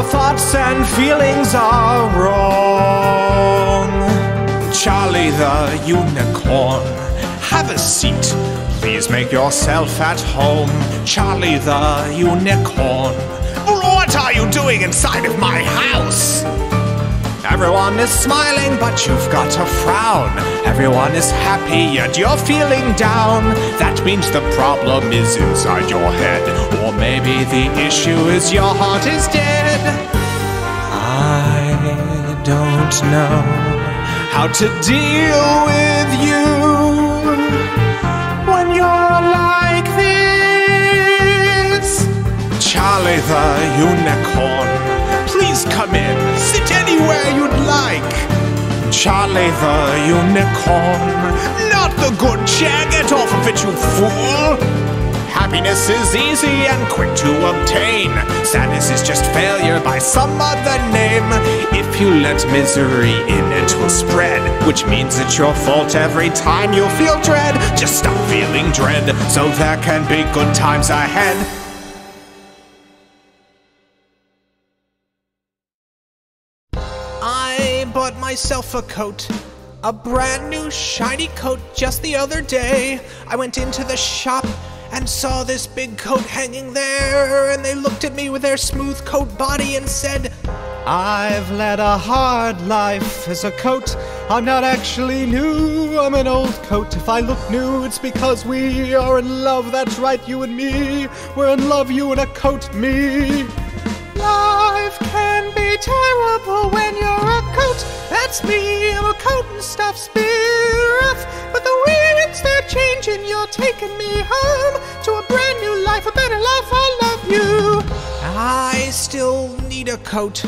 your thoughts and feelings are wrong. Charlie the unicorn, have a seat. Please make yourself at home. Charlie the unicorn. What are you doing inside of my house? Everyone is smiling, but you've got a frown. Everyone is happy, yet you're feeling down. That means the problem is inside your head. Or maybe the issue is your heart is dead. I don't know how to deal with you when you're like this. Charlie the unicorn, please come in. Anywhere you'd like. Charlie the unicorn, not the good chair. Get off of it, you fool. Happiness is easy and quick to obtain. Sadness is just failure by some other name. If you let misery in, it will spread, which means it's your fault every time you feel dread. Just stop feeling dread so there can be good times ahead. Myself a coat. A brand new shiny coat just the other day. I went into the shop and saw this big coat hanging there, and they looked at me with their smooth coat body and said, I've led a hard life as a coat. I'm not actually new, I'm an old coat. If I look new, it's because we are in love. That's right, you and me. We're in love, you and a coat, me. Life terrible when you're a coat. That's me, I'm a coat and been rough. But the winds, they're changing, you're taking me home to a brand new life, a better life. I love you. I still need a coat.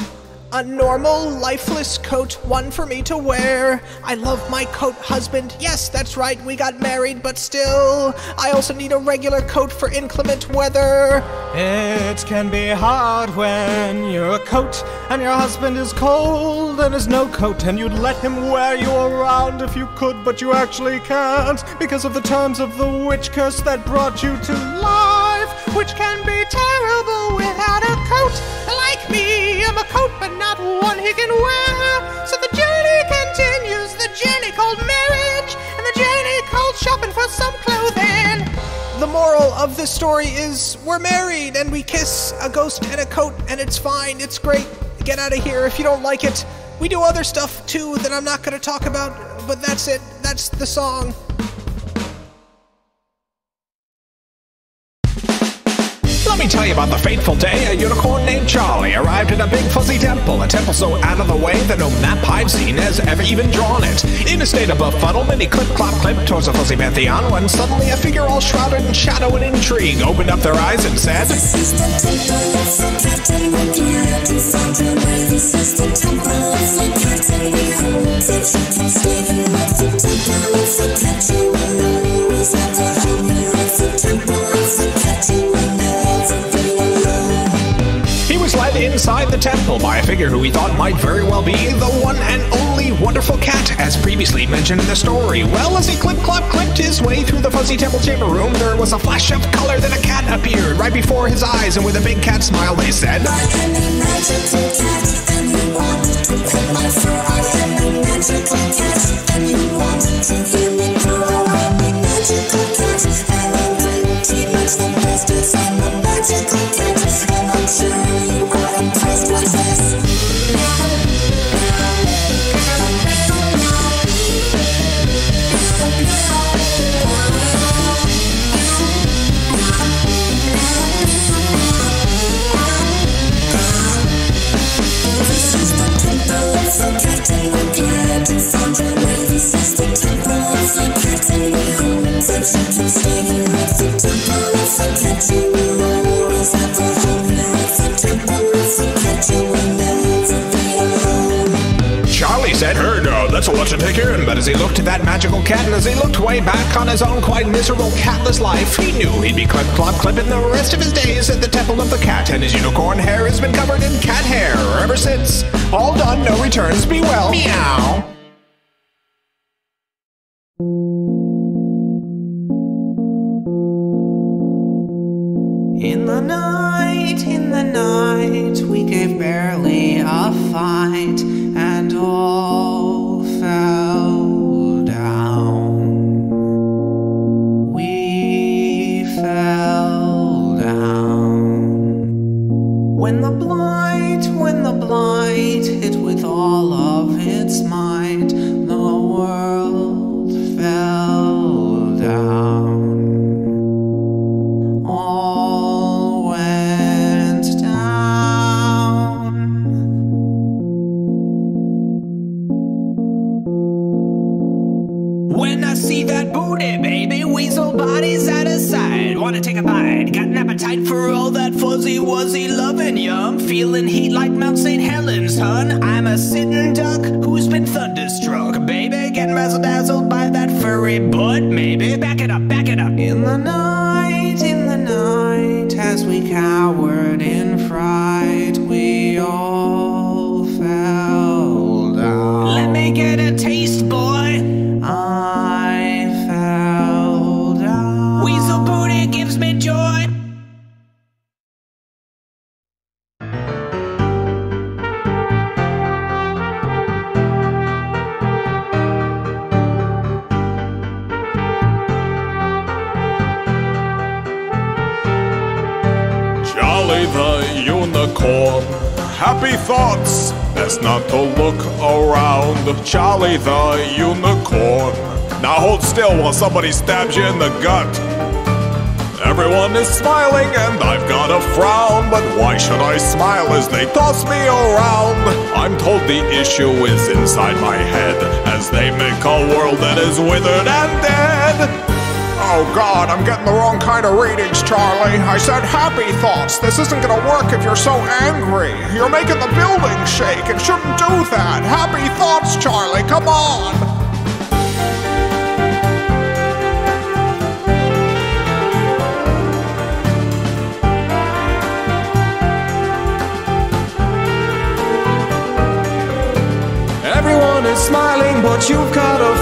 A normal, lifeless coat, one for me to wear. I love my coat husband. Yes, that's right, we got married, but still, I also need a regular coat for inclement weather. It can be hard when you're a coat and your husband is cold and has no coat, and you'd let him wear you around if you could, but you actually can't because of the terms of the witch curse that brought you to life, which can be terrible without a coat. Me, I'm a coat, but not one he can wear. So the journey continues, the journey called marriage, and the journey called shopping for some clothing. The moral of this story is we're married and we kiss a ghost and a coat, and it's fine, it's great. Get out of here if you don't like it. We do other stuff too that I'm not going to talk about, but that's it. That's the song. About the fateful day a unicorn named Charlie arrived at a big fuzzy temple, a temple so out of the way that no map I've seen has ever even drawn it. In a state of befuddlement, he clip clop clipped towards the fuzzy pantheon when suddenly a figure all shrouded in shadow and intrigue opened up their eyes and said, This is the temple of the the the temple of. When the of the inside the temple by a figure who he thought might very well be the one and only wonderful cat, as previously mentioned in the story. Well, as he clip clop clipped his way through the fuzzy temple chamber room, there was a flash of color, then a cat appeared right before his eyes, and with a big cat smile, they said, bestest. I'm a magical cat, a. But as he looked at that magical cat, and as he looked way back on his own quite miserable catless life, he knew he'd be clip clop clipping the rest of his days at the temple of the cat, and his unicorn hair has been covered in cat hair ever since. All done, no returns. Be well. Meow. Booty, baby, weasel body's out of sight. Wanna take a bite? Got an appetite for all that fuzzy wuzzy loving yum. Feeling heat like Mount St. Helens, hun. I'm a sitting duck who's been thunderstruck, baby. Getting razzle dazzled by that furry butt, maybe. Back it up, back it up. In the night, in the night, as we cowered in fright, best not to look around. Charlie the unicorn. Now hold still while somebody stabs you in the gut. Everyone is smiling and I've got a frown, but why should I smile as they toss me around? I'm told the issue is inside my head as they make a world that is withered and dead. Oh god, I'm getting the wrong kind of readings, Charlie. I said happy thoughts. This isn't gonna work if you're so angry. You're making the building shake. It shouldn't do that. Happy thoughts, Charlie. Come on. Everyone is smiling, but you've got a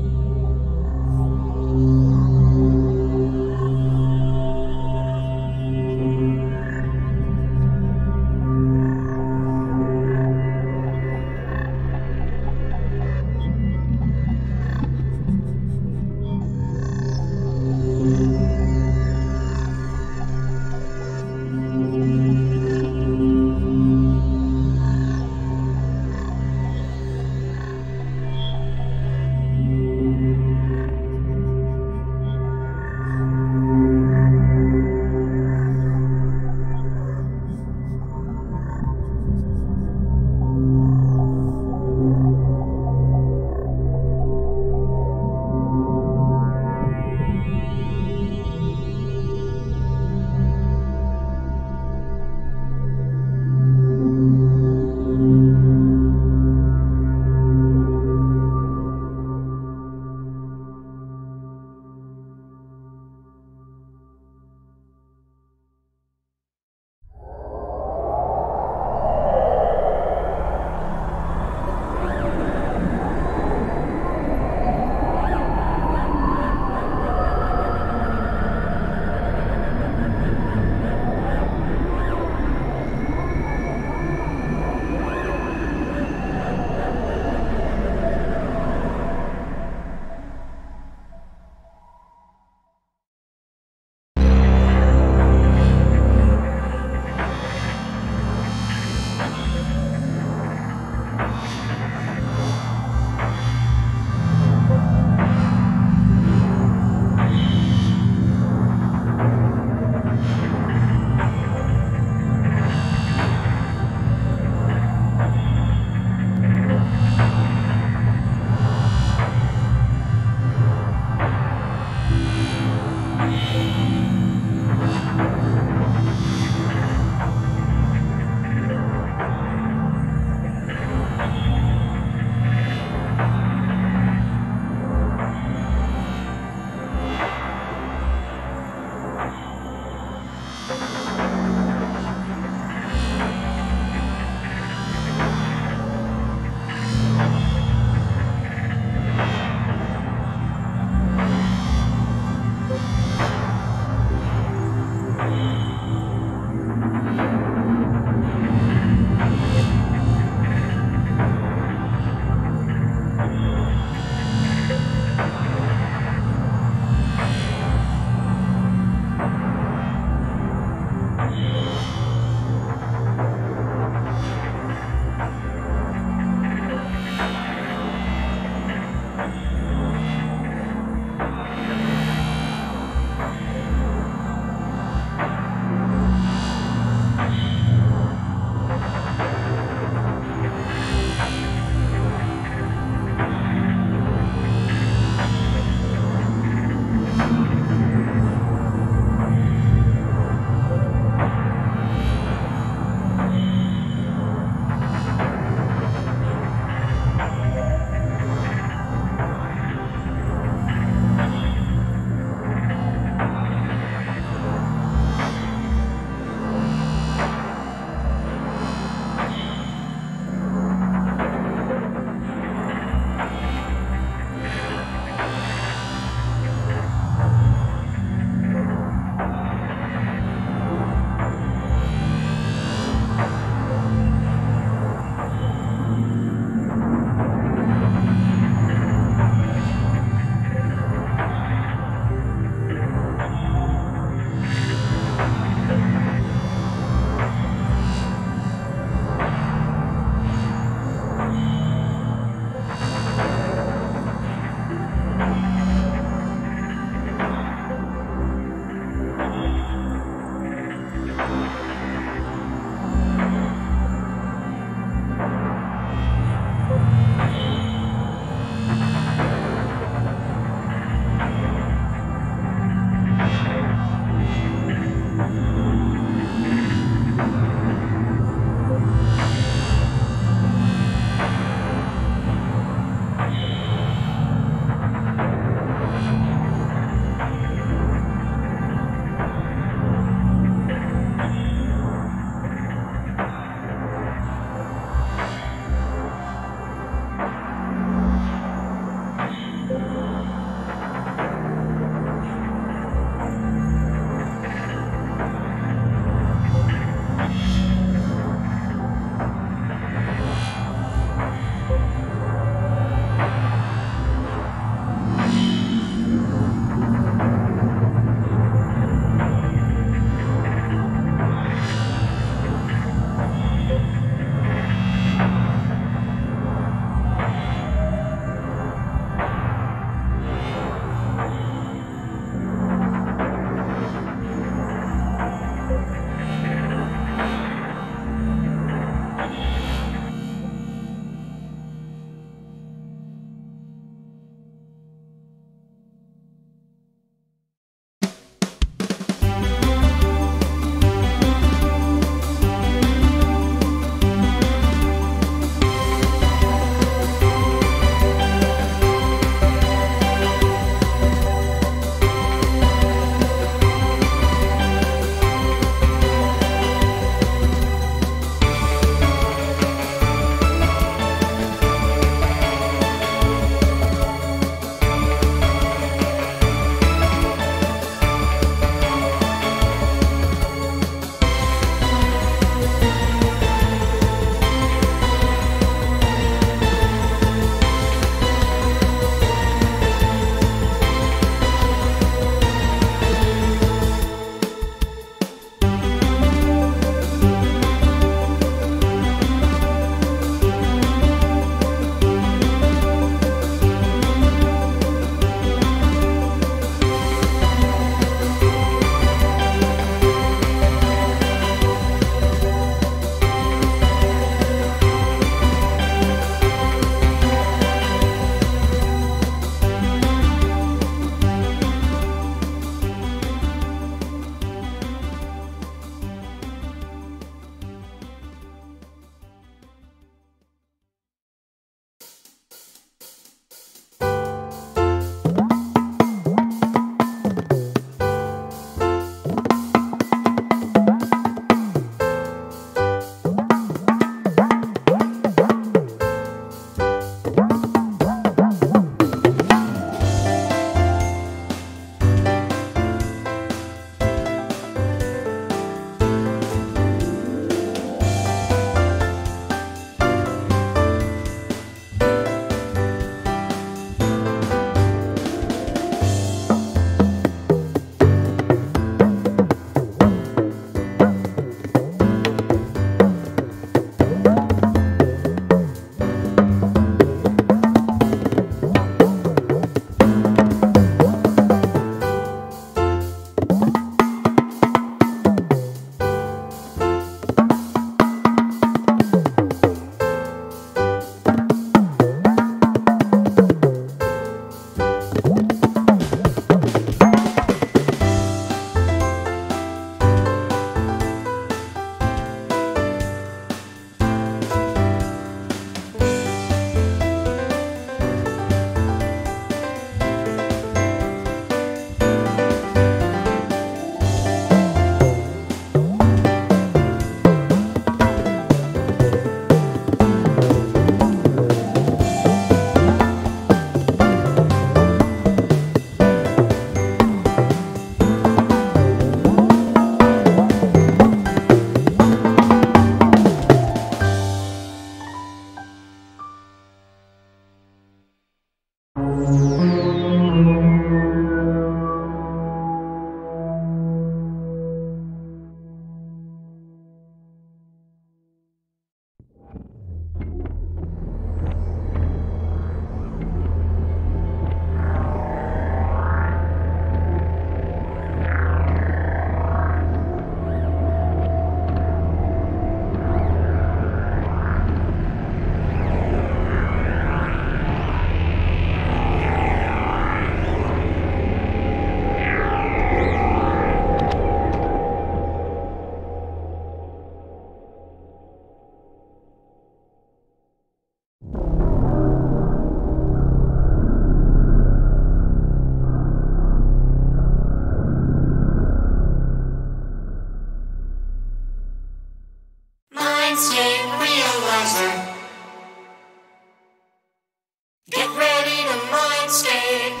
day.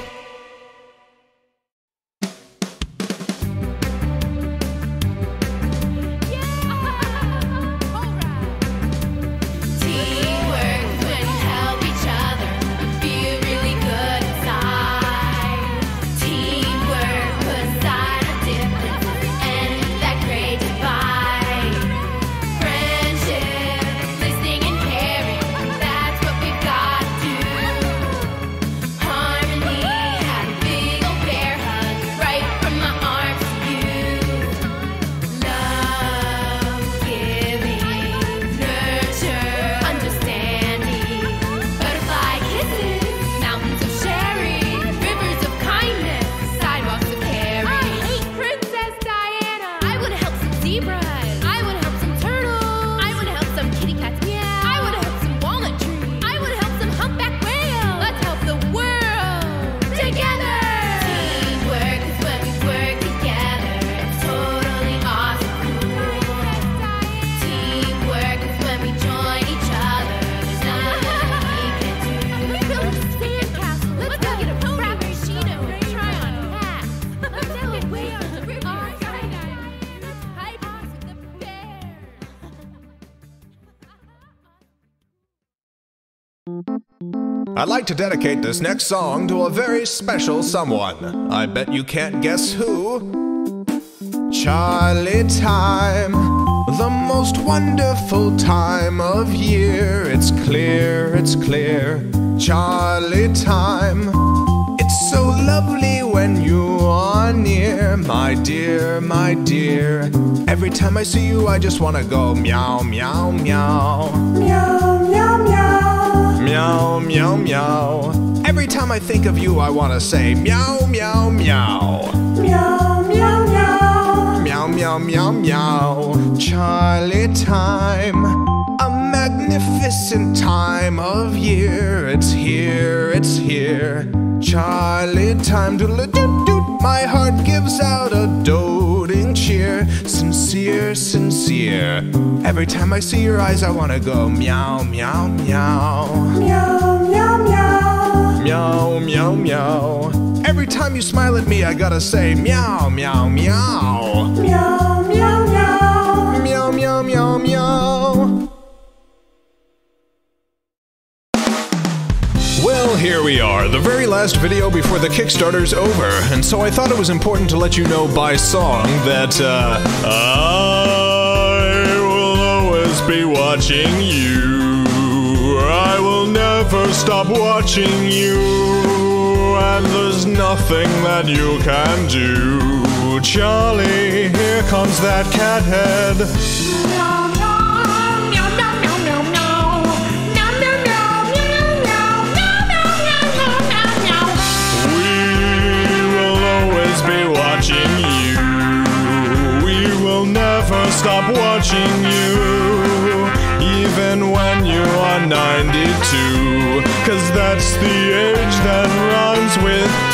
I'd like to dedicate this next song to a very special someone. I bet you can't guess who. Charlie time, the most wonderful time of year. It's clear, it's clear. Charlie time, it's so lovely when you are near, my dear, my dear. Every time I see you, I just wanna go meow, meow, meow. Meow, meow, meow. Meow. Every time I think of you, I wanna say meow, meow, meow. Meow, meow, meow. Meow, meow, meow, meow. Charlie time. A magnificent time of year. It's here, it's here. Charlie time. Doodle. My heart gives out a doting cheer. Sincere, sincere. Every time I see your eyes, I wanna go meow, meow, meow. Meow, meow, meow. Meow, meow, meow. Every time you smile at me, I gotta say meow, meow, meow. Meow, meow, meow. Meow, meow, meow, meow. Here we are, the very last video before the Kickstarter's over, and so I thought it was important to let you know by song that, uh, I will always be watching you. I will never stop watching you, and there's nothing that you can do. Charlie, here comes that cat stop watching you. Even when you are 92. Cause that's the age that rhymes with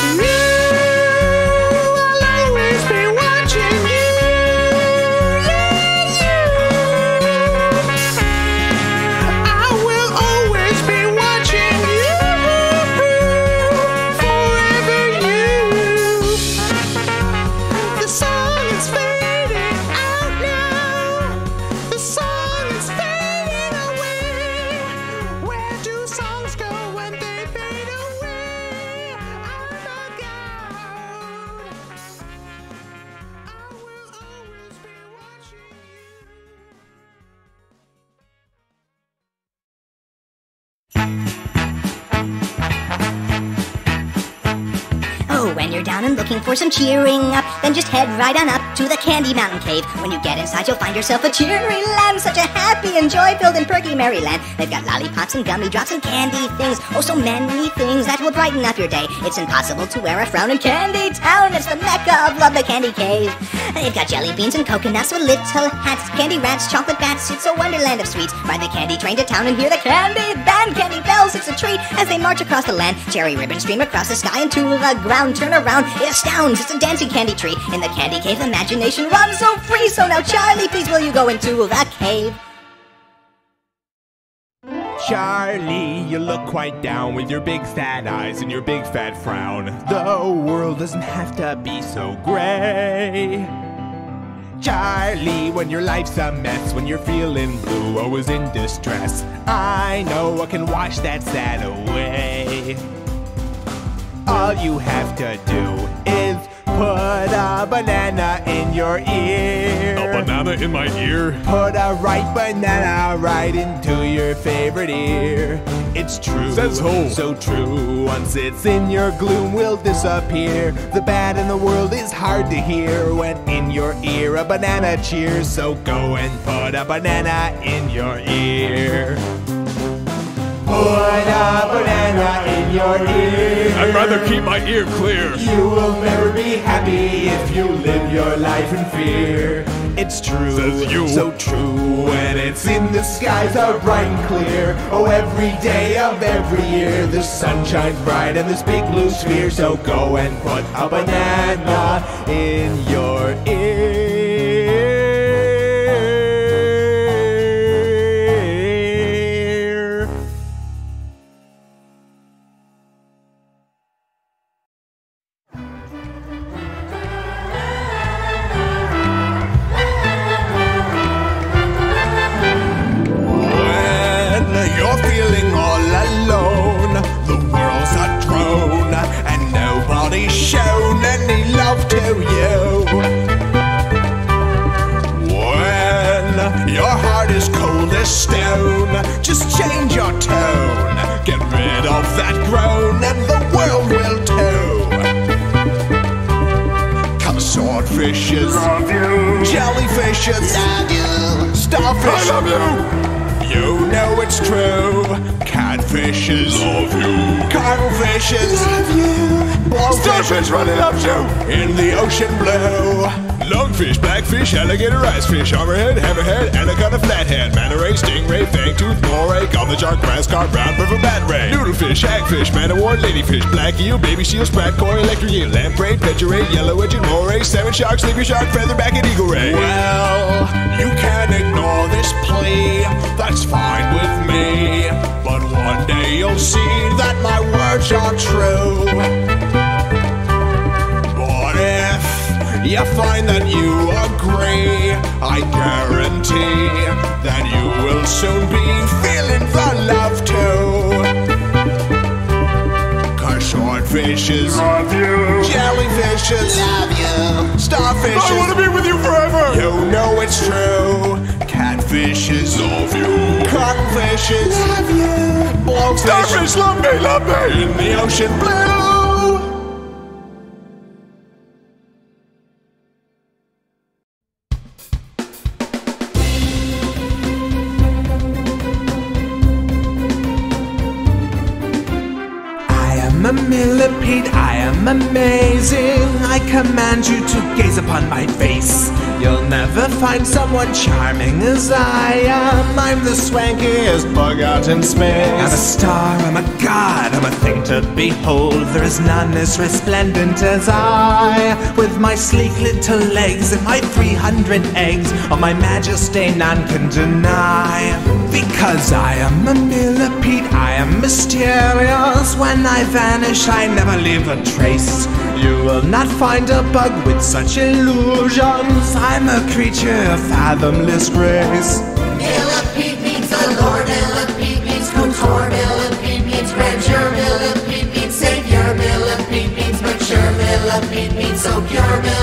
down cheering up, then just head right on up to the Candy Mountain Cave. When you get inside, you'll find yourself a cheery land, such a happy and joy-filled and perky merry land. They've got lollipops and gummy drops and candy things, oh, so many things that will brighten up your day. It's impossible to wear a frown in Candy Town. It's the mecca of love, the Candy Cave. They've got jelly beans and coconuts with little hats, candy rats, chocolate bats. It's a wonderland of sweets. Ride the candy train to town and hear the candy band, candy bells. It's a treat as they march across the land. Cherry ribbons stream across the sky and to the ground. Turn around, it astounds. A dancing candy tree. In the candy cave, imagination runs so free. So now, Charlie, please will you go into the cave? Charlie, you look quite down with your big fat eyes and your big fat frown. The world doesn't have to be so gray. Charlie, when your life's a mess, when you're feeling blue, always in distress, I know I can wash that sad away. All you have to do is put a banana in your ear. A banana in my ear? Put a ripe banana right into your favorite ear. It's true. Says who? So true. Once it's in your gloom, will disappear. The bad in the world is hard to hear when in your ear a banana cheers. So go and put a banana in your ear. Put a banana in your ear. I'd rather keep my ear clear. You will never be happy if you live your life in fear. It's true, Says you. so true when it's in the skies are bright and clear. Oh, every day of every year the sun shines bright and this big blue sphere. So go and put a banana in your ear. Alligator, icefish, hammerhead, hammerhead, anaconda, flathead, manta ray, stingray, fangtooth, moray, goblin shark, grass carp, brown river bat ray, noodlefish, hagfish, man of war, ladyfish, black eel, baby seal, sprat koi, electric eel, lamprey, petra ray, yellow edged moray, salmon shark, sleepy shark, featherback, and eagle ray. Well, you can ignore this plea, that's fine with me. But one day you'll see that my words are true. You find that you agree, I guarantee that you will soon be feeling the love too. Cause swordfishes, Love you. jellyfishes, Love you. starfishes. I want to be with you forever. You know it's true. Catfishes, love you. Codfishes, love you. Blowfish, Starfish, love me, love me. in the ocean blue. Find someone charming as I am. I'm the swankiest bug out in space. I'm a star, I'm a god, I'm a thing to behold. There is none as resplendent as I. With my sleek little legs and my 300 eggs, on my majesty none can deny. Because I am a millipede, I am mysterious. When I vanish, I never leave a trace. Will not find a bug with such illusions. I'm a creature of fathomless grace. Millipede means. Millipede means. Millipede means. Millipede means. Millipede means mature. Millipede means so pure. Millipede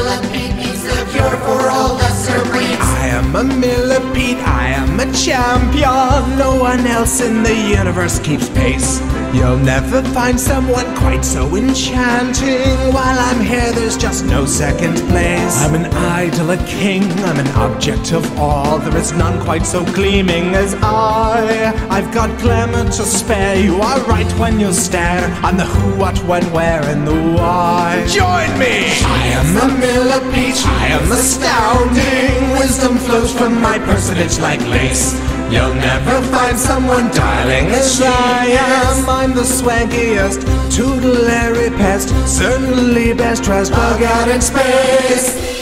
I am a millipede, I am a champion. No one else in the universe keeps pace. You'll never find someone quite so enchanting. While I'm here, there's just no second place. I'm an idol, a king, I'm an object of awe. There is none quite so gleaming as I. I've got glamour to spare, you are right when you stare. I'm the who, what, when, where, and the why. Join me! I am a millipede, I am astounding. Wisdom flows from my personage like lace. You'll never find someone darling as I am. I'm the swankiest, tutelary pest, certainly best dressed bug out in space.